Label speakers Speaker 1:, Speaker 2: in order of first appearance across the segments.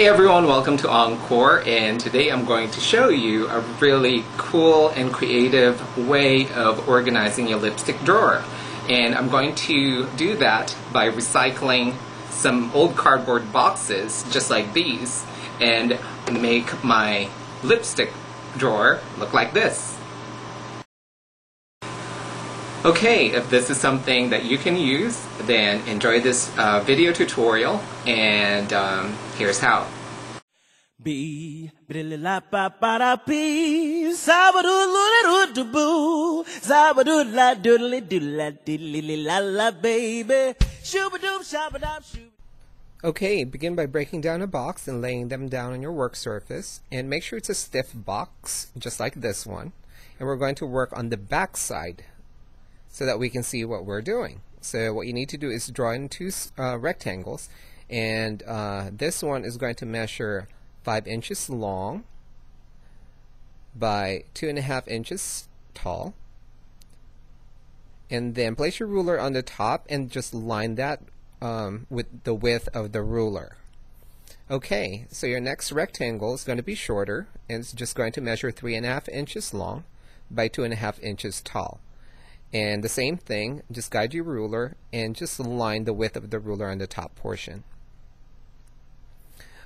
Speaker 1: Hey everyone, welcome to EnKore and today I'm going to show you a really cool and creative way of organizing your lipstick drawer. And I'm going to do that by recycling some old cardboard boxes just like these and make my lipstick drawer look like this. Okay, if this is something that you can use, then enjoy this uh, video tutorial, and um, here's how. B la ba ba da bee sabadoo boo sabadoo la doodly doodla diddly la la baby. Shoobadoom shabadam shoo. Okay, begin by breaking down a box and laying them down on your work surface. And make sure it's a stiff box just like this one. And we're going to work on the back side so that we can see what we're doing. So what you need to do is draw in two uh, rectangles and uh, this one is going to measure 5 inches long by 2.5 inches tall and then place your ruler on the top and just line that um, with the width of the ruler. Okay, so your next rectangle is going to be shorter and it's just going to measure 3.5 inches long by 2.5 inches tall. And the same thing, just guide your ruler and just line the width of the ruler on the top portion.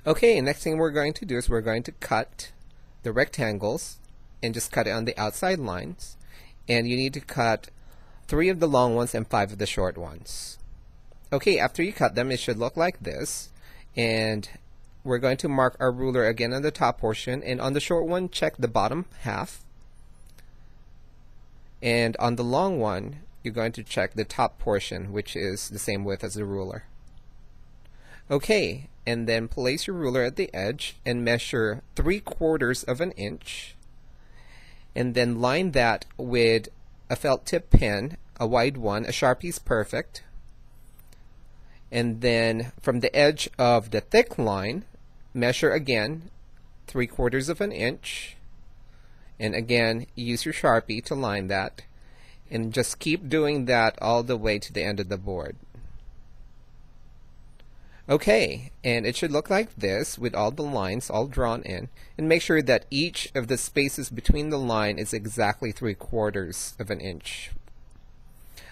Speaker 1: Okay, next thing we're going to do is we're going to cut the rectangles and just cut it on the outside lines. And you need to cut three of the long ones and five of the short ones. Okay, after you cut them, it should look like this. And we're going to mark our ruler again on the top portion. And on the short one, check the bottom half and on the long one, you're going to check the top portion, which is the same width as the ruler. Okay, and then place your ruler at the edge and measure 3 quarters of an inch. And then line that with a felt tip pen, a wide one, a Sharpie's perfect. And then from the edge of the thick line, measure again 3 quarters of an inch and again, use your Sharpie to line that. And just keep doing that all the way to the end of the board. Okay, and it should look like this with all the lines all drawn in. And make sure that each of the spaces between the line is exactly 3 quarters of an inch.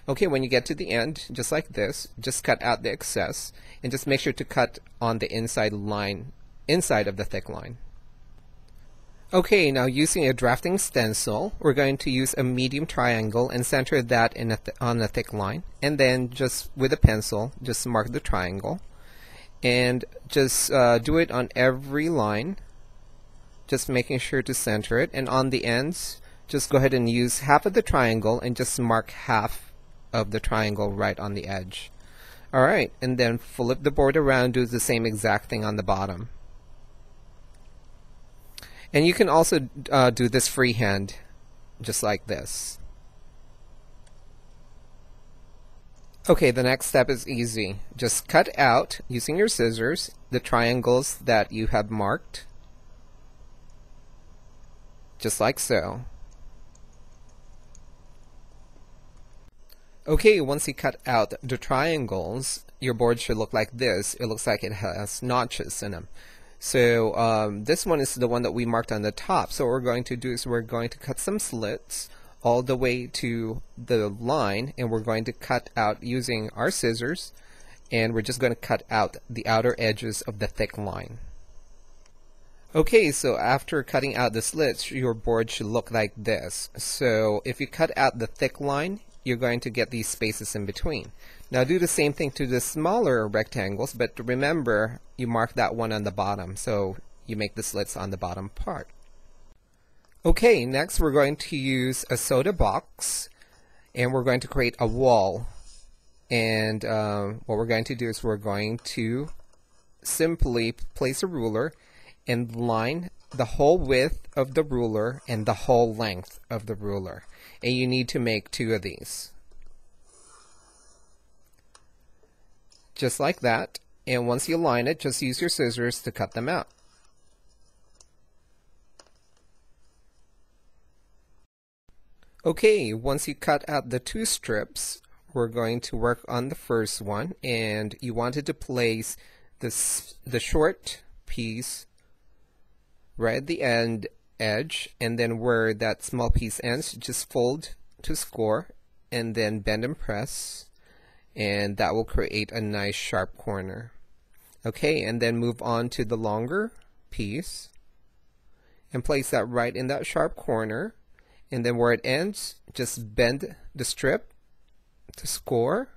Speaker 1: Okay, when you get to the end, just like this, just cut out the excess and just make sure to cut on the inside line, inside of the thick line. Okay, now using a drafting stencil, we're going to use a medium triangle and center that in a on a thick line. And then just with a pencil, just mark the triangle. And just uh, do it on every line, just making sure to center it. And on the ends, just go ahead and use half of the triangle and just mark half of the triangle right on the edge. Alright, and then flip the board around, do the same exact thing on the bottom. And you can also uh, do this freehand, just like this. Okay, the next step is easy. Just cut out, using your scissors, the triangles that you have marked, just like so. Okay, once you cut out the triangles, your board should look like this. It looks like it has notches in them. So um, this one is the one that we marked on the top. So what we're going to do is we're going to cut some slits all the way to the line and we're going to cut out using our scissors and we're just going to cut out the outer edges of the thick line. Okay, so after cutting out the slits, your board should look like this. So if you cut out the thick line, you're going to get these spaces in between. Now do the same thing to the smaller rectangles, but remember you mark that one on the bottom, so you make the slits on the bottom part. Okay, next we're going to use a soda box, and we're going to create a wall. And um, what we're going to do is we're going to simply place a ruler and line the whole width of the ruler and the whole length of the ruler. And you need to make two of these. Just like that. And once you line it, just use your scissors to cut them out. Okay, once you cut out the two strips, we're going to work on the first one. And you wanted to place this, the short piece right at the end edge and then where that small piece ends just fold to score and then bend and press and that will create a nice sharp corner. Okay and then move on to the longer piece and place that right in that sharp corner and then where it ends just bend the strip to score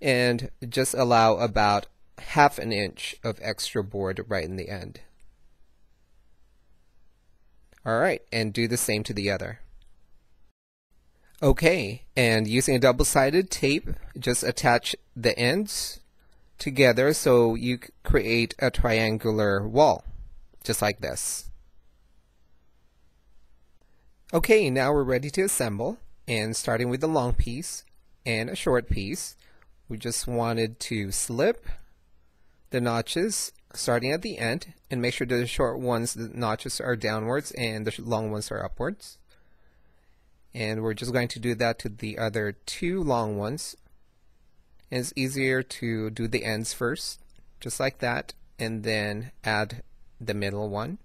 Speaker 1: and just allow about half an inch of extra board right in the end. Alright, and do the same to the other. Okay, and using a double-sided tape, just attach the ends together so you create a triangular wall, just like this. Okay, now we're ready to assemble, and starting with the long piece and a short piece, we just wanted to slip the notches starting at the end and make sure the short ones, the notches are downwards and the long ones are upwards. And we're just going to do that to the other two long ones. And it's easier to do the ends first, just like that, and then add the middle one.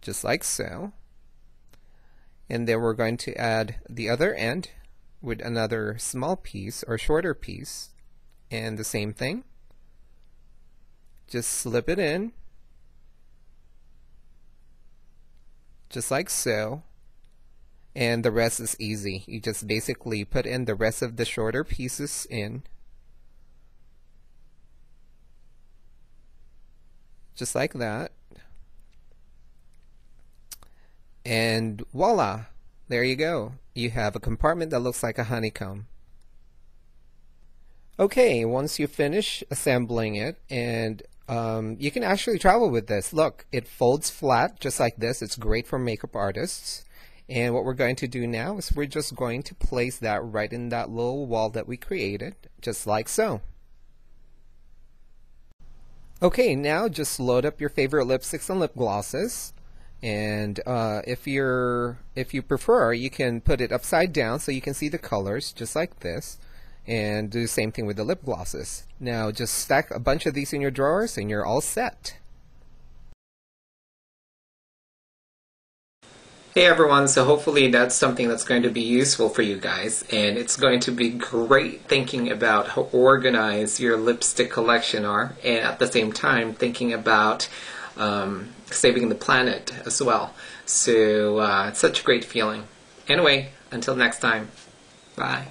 Speaker 1: Just like so. And then we're going to add the other end with another small piece or shorter piece and the same thing. Just slip it in. Just like so. And the rest is easy. You just basically put in the rest of the shorter pieces in. Just like that. And voila there you go you have a compartment that looks like a honeycomb. Okay, once you finish assembling it, and um, you can actually travel with this. Look, it folds flat just like this. It's great for makeup artists. And what we're going to do now is we're just going to place that right in that little wall that we created, just like so. Okay, now just load up your favorite lipsticks and lip glosses and uh, if you're if you prefer you can put it upside down so you can see the colors just like this and do the same thing with the lip glosses. Now just stack a bunch of these in your drawers and you're all set. Hey everyone, so hopefully that's something that's going to be useful for you guys. And it's going to be great thinking about how organized your lipstick collection are. And at the same time thinking about um, saving the planet as well. So uh, it's such a great feeling. Anyway, until next time, bye.